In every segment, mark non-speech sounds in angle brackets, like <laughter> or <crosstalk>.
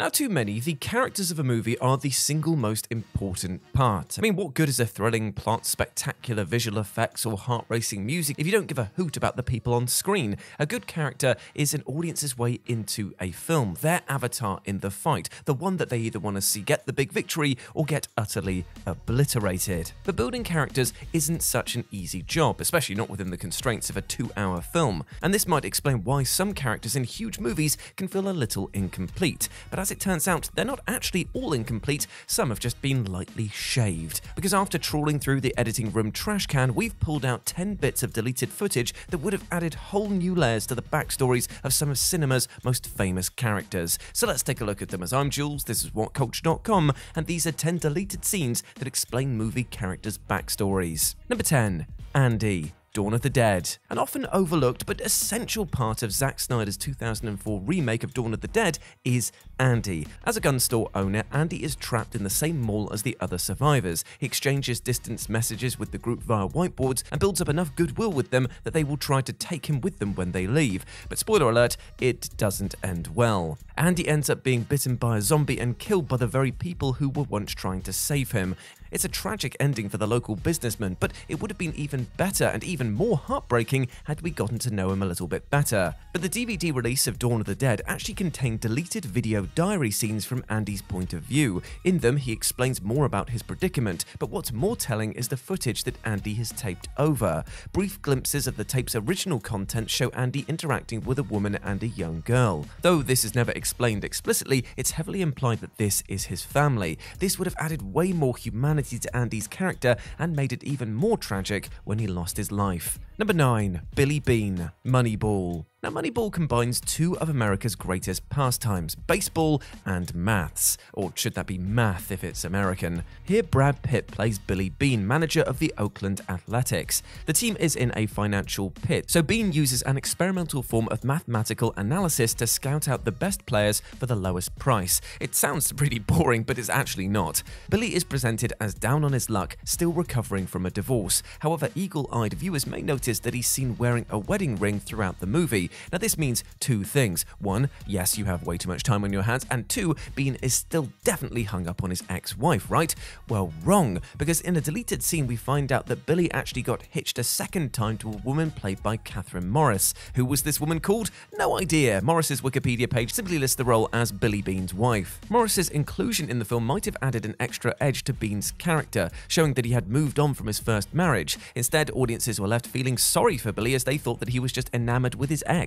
Now, to many, the characters of a movie are the single most important part. I mean, what good is a thrilling plot, spectacular visual effects, or heart racing music if you don't give a hoot about the people on screen? A good character is an audience's way into a film, their avatar in the fight, the one that they either want to see get the big victory or get utterly obliterated. But building characters isn't such an easy job, especially not within the constraints of a two hour film, and this might explain why some characters in huge movies can feel a little incomplete. But as it turns out, they're not actually all incomplete, some have just been lightly shaved. Because after trawling through the editing room trash can, we've pulled out 10 bits of deleted footage that would have added whole new layers to the backstories of some of cinema's most famous characters. So let's take a look at them as I'm Jules, this is WhatCulture.com, and these are 10 deleted scenes that explain movie characters' backstories. Number 10 Andy. Dawn of the Dead, an often overlooked but essential part of Zack Snyder's 2004 remake of Dawn of the Dead is Andy. As a gun store owner, Andy is trapped in the same mall as the other survivors. He exchanges distance messages with the group via whiteboards and builds up enough goodwill with them that they will try to take him with them when they leave. But spoiler alert, it doesn't end well. Andy ends up being bitten by a zombie and killed by the very people who were once trying to save him. It's a tragic ending for the local businessman, but it would have been even better and even more heartbreaking had we gotten to know him a little bit better. But the DVD release of Dawn of the Dead actually contained deleted video diary scenes from Andy's point of view. In them, he explains more about his predicament, but what's more telling is the footage that Andy has taped over. Brief glimpses of the tape's original content show Andy interacting with a woman and a young girl. Though this is never explained explicitly, it's heavily implied that this is his family. This would have added way more humanity to Andy's character and made it even more tragic when he lost his life. Number 9. Billy Beane, Moneyball. Now, Moneyball combines two of America's greatest pastimes, baseball and maths. Or should that be math if it's American? Here, Brad Pitt plays Billy Beane, manager of the Oakland Athletics. The team is in a financial pit, so Beane uses an experimental form of mathematical analysis to scout out the best players for the lowest price. It sounds <laughs> pretty boring, but it's actually not. Billy is presented as down on his luck, still recovering from a divorce. However, eagle eyed viewers may notice that he's seen wearing a wedding ring throughout the movie. Now, this means two things. One, yes, you have way too much time on your hands, and two, Beane is still definitely hung up on his ex wife, right? Well, wrong, because in a deleted scene, we find out that Billy actually got hitched a second time to a woman played by Kathryn Morris. Who was this woman called? No idea. Morris's Wikipedia page simply lists the role as Billy Beane's wife. Morris's inclusion in the film might have added an extra edge to Beane's character, showing that he had moved on from his first marriage. Instead, audiences were left feeling sorry for Billy as they thought that he was just enamored with his ex.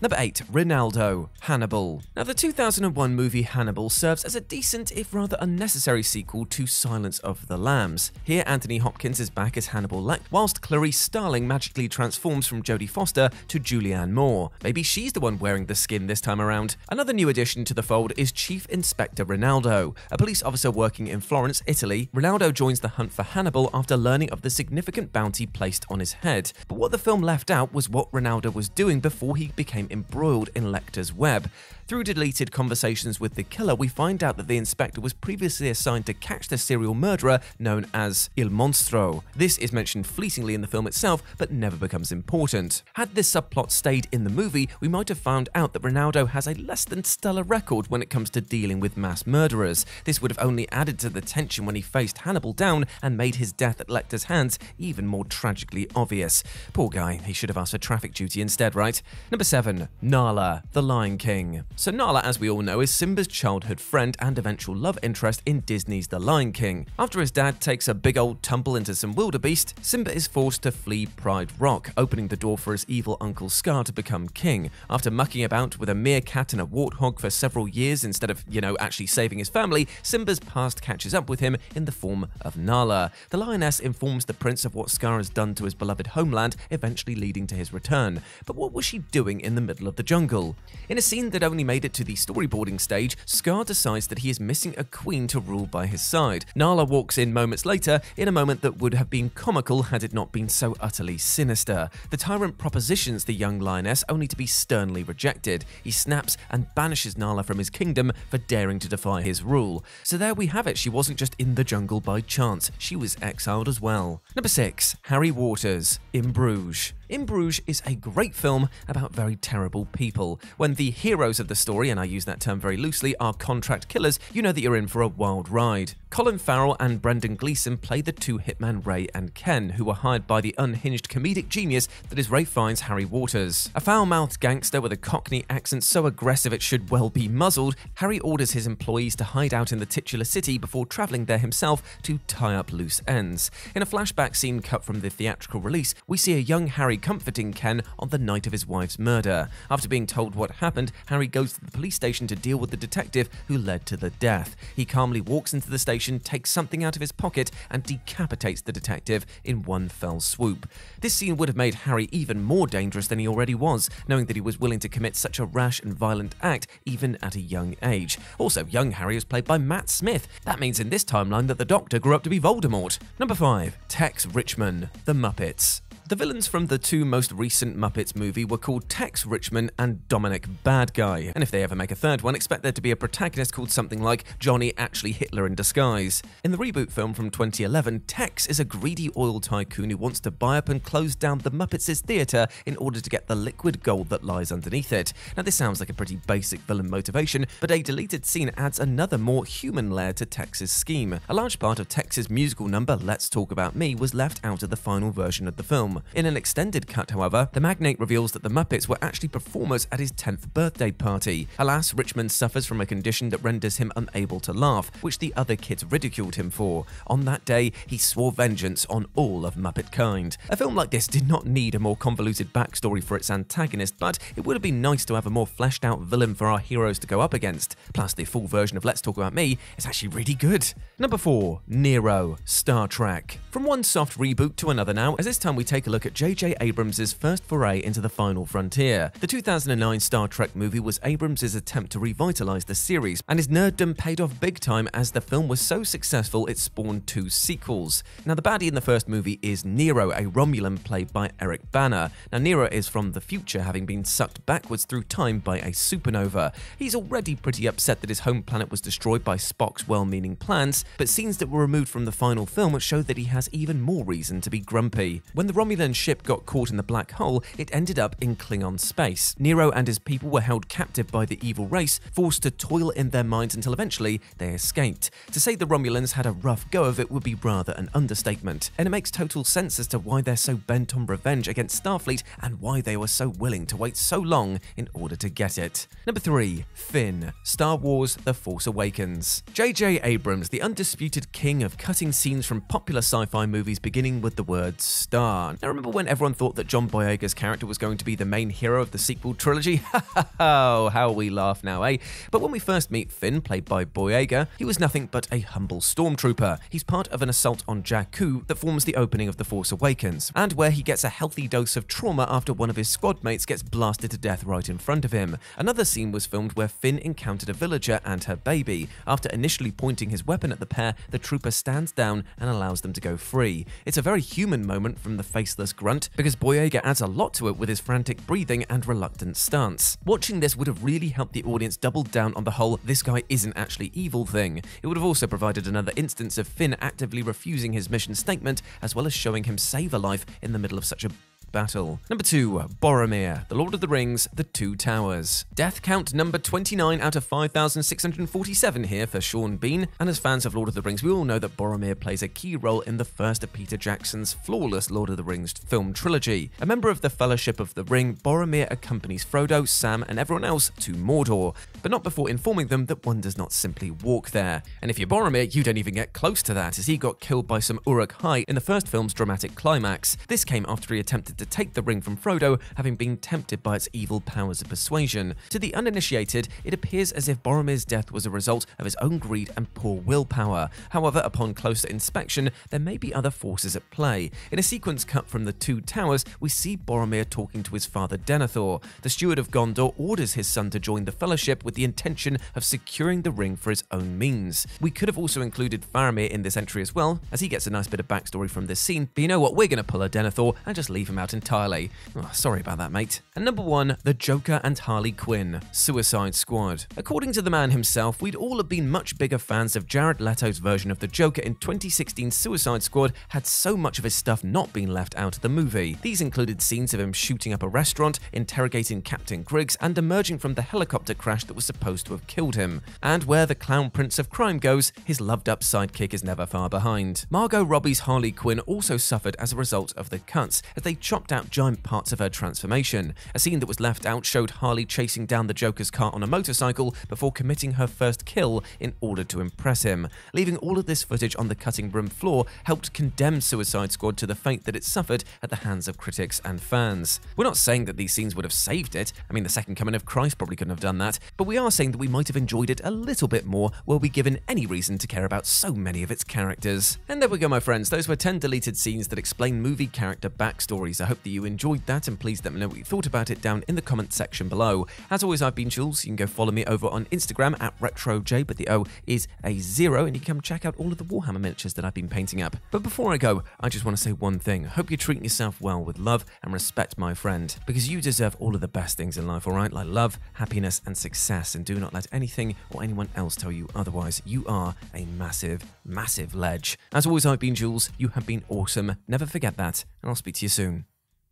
Number 8. Rinaldo, Hannibal. Now, the 2001 movie Hannibal serves as a decent, if rather unnecessary, sequel to Silence of the Lambs. Here, Anthony Hopkins is back as Hannibal Lecter, whilst Clarice Starling magically transforms from Jodie Foster to Julianne Moore. Maybe she's the one wearing the skin this time around. Another new addition to the fold is Chief Inspector Rinaldo. A police officer working in Florence, Italy, Rinaldo joins the hunt for Hannibal after learning of the significant bounty placed on his head. But what the film left out was what Rinaldo was doing before he became embroiled in Lecter's web. Through deleted conversations with the killer, we find out that the inspector was previously assigned to catch the serial murderer known as Il Mostro. This is mentioned fleetingly in the film itself, but never becomes important. Had this subplot stayed in the movie, we might have found out that Rinaldo has a less than stellar record when it comes to dealing with mass murderers. This would have only added to the tension when he faced Hannibal down and made his death at Lecter's hands even more tragically obvious. Poor guy, he should have asked for traffic duty instead, right? Number 7. Nala, the Lion King. So Nala, as we all know, is Simba's childhood friend and eventual love interest in Disney's The Lion King. After his dad takes a big old tumble into some wildebeest, Simba is forced to flee Pride Rock, opening the door for his evil uncle Scar to become king. After mucking about with a meerkat and a warthog for several years instead of, you know, actually saving his family, Simba's past catches up with him in the form of Nala. The lioness informs the prince of what Scar has done to his beloved homeland, eventually leading to his return. But what was she doing in the middle of the jungle? In a scene that only made it to the storyboarding stage, Scar decides that he is missing a queen to rule by his side. Nala walks in moments later, in a moment that would have been comical had it not been so utterly sinister. The tyrant propositions the young lioness only to be sternly rejected. He snaps and banishes Nala from his kingdom for daring to defy his rule. So there we have it, she wasn't just in the jungle by chance, she was exiled as well. Number 6. Harry Waters, in Bruges. In Bruges is a great film about very terrible people. When the heroes of the story, and I use that term very loosely, are contract killers, you know that you're in for a wild ride. Colin Farrell and Brendan Gleeson play the two hitmen Ray and Ken, who were hired by the unhinged comedic genius that is Ralph Fiennes' Harry Waters. A foul-mouthed gangster with a Cockney accent so aggressive it should well be muzzled, Harry orders his employees to hide out in the titular city before travelling there himself to tie up loose ends. In a flashback scene cut from the theatrical release, we see a young Harry comforting Ken on the night of his wife's murder. After being told what happened, Harry goes to the police station to deal with the detective who led to the death. He calmly walks into the station, takes something out of his pocket, and decapitates the detective in one fell swoop. This scene would have made Harry even more dangerous than he already was, knowing that he was willing to commit such a rash and violent act even at a young age. Also, young Harry is played by Matt Smith. That means in this timeline that the Doctor grew up to be Voldemort. Number 5. Tex Richman, The Muppets. The villains from the two most recent Muppets movie were called Tex Richman and Dominic Bad Guy, and if they ever make a third one, expect there to be a protagonist called something like Johnny Actually Hitler in disguise. In the reboot film from 2011, Tex is a greedy oil tycoon who wants to buy up and close down the Muppets' theatre in order to get the liquid gold that lies underneath it. Now this sounds like a pretty basic villain motivation, but a deleted scene adds another more human layer to Tex's scheme. A large part of Tex's musical number Let's Talk About Me was left out of the final version of the film. In an extended cut, however, the magnate reveals that the Muppets were actually performers at his 10th birthday party. Alas, Richman suffers from a condition that renders him unable to laugh, which the other kids ridiculed him for. On that day, he swore vengeance on all of Muppet kind. A film like this did not need a more convoluted backstory for its antagonist, but it would have been nice to have a more fleshed out villain for our heroes to go up against. Plus, the full version of Let's Talk About Me is actually really good. Number 4. Nero, Star Trek. From one soft reboot to another now, as this time we take a look at J.J. Abrams' first foray into the final frontier. The 2009 Star Trek movie was Abrams' attempt to revitalize the series, and his nerddom paid off big time as the film was so successful it spawned two sequels. Now, the baddie in the first movie is Nero, a Romulan played by Eric Bana. Now, Nero is from the future, having been sucked backwards through time by a supernova. He's already pretty upset that his home planet was destroyed by Spock's well meaning plans, but scenes that were removed from the final film show that he has even more reason to be grumpy. When the Romulan ship got caught in the black hole, it ended up in Klingon space. Nero and his people were held captive by the evil race, forced to toil in their mines until eventually they escaped. To say the Romulans had a rough go of it would be rather an understatement, and it makes total sense as to why they're so bent on revenge against Starfleet and why they were so willing to wait so long in order to get it. Number 3. Finn, Star Wars The Force Awakens. J.J. Abrams, the undisputed king of cutting scenes from popular sci fi movies beginning with the word star. Now, remember when everyone thought that John Boyega's character was going to be the main hero of the sequel trilogy? <laughs> oh, how we laugh now, eh? But when we first meet Finn, played by Boyega, he was nothing but a humble stormtrooper. He's part of an assault on Jakku that forms the opening of The Force Awakens, and where he gets a healthy dose of trauma after one of his squad mates gets blasted to death right in front of him. Another scene was filmed where Finn encountered a villager and her baby. After initially pointing his weapon at the pair, the trooper stands down and allows them to go free. It's a very human moment from the faceless grunt because Boyega adds a lot to it with his frantic breathing and reluctant stance. Watching this would have really helped the audience double down on the whole this guy isn't actually evil thing. It would have also provided another instance of Finn actively refusing his mission statement as well as showing him save a life in the middle of such a battle. Number 2. Boromir, The Lord of the Rings, The Two Towers. Death count number 29 out of 5,647 here for Sean Bean, and as fans of Lord of the Rings, we all know that Boromir plays a key role in the first of Peter Jackson's flawless Lord of the Rings film trilogy. A member of the Fellowship of the Ring, Boromir accompanies Frodo, Sam, and everyone else to Mordor, but not before informing them that one does not simply walk there. And if you're Boromir, you don't even get close to that, as he got killed by some Uruk-hai in the first film's dramatic climax. This came after he attempted to take the ring from Frodo, having been tempted by its evil powers of persuasion. To the uninitiated, it appears as if Boromir's death was a result of his own greed and poor willpower. However, upon closer inspection, there may be other forces at play. In a sequence cut from the Two Towers, we see Boromir talking to his father Denethor. The steward of Gondor orders his son to join the Fellowship with the intention of securing the ring for his own means. We could have also included Faramir in this entry as well, as he gets a nice bit of backstory from this scene, but you know what, we're going to pull a Denethor and just leave him out out entirely. Oh, sorry about that, mate. And number one, The Joker and Harley Quinn, Suicide Squad. According to the man himself, we'd all have been much bigger fans of Jared Leto's version of the Joker in 2016 Suicide Squad had so much of his stuff not been left out of the movie. These included scenes of him shooting up a restaurant, interrogating Captain Griggs, and emerging from the helicopter crash that was supposed to have killed him. And where the clown prince of crime goes, his loved up sidekick is never far behind. Margot Robbie's Harley Quinn also suffered as a result of the cuts, as they chopped out giant parts of her transformation. A scene that was left out showed Harley chasing down the Joker's car on a motorcycle before committing her first kill in order to impress him. Leaving all of this footage on the cutting room floor helped condemn Suicide Squad to the fate that it suffered at the hands of critics and fans. We're not saying that these scenes would have saved it, I mean, the second coming of Christ probably couldn't have done that, but we are saying that we might have enjoyed it a little bit more were we given any reason to care about so many of its characters. And there we go, my friends, those were 10 deleted scenes that explain movie character backstories. I hope that you enjoyed that, and please let me know what you thought about it down in the comments section below. As always, I've been Jules. You can go follow me over on Instagram at RetroJ, but the O is a zero, and you can come check out all of the Warhammer miniatures that I've been painting up. But before I go, I just want to say one thing. Hope you're treating yourself well with love and respect, my friend, because you deserve all of the best things in life, alright? Like love, happiness, and success, and do not let anything or anyone else tell you otherwise. You are a massive, massive ledge. As always, I've been Jules. You have been awesome. Never forget that, and I'll speak to you soon.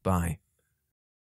Bye.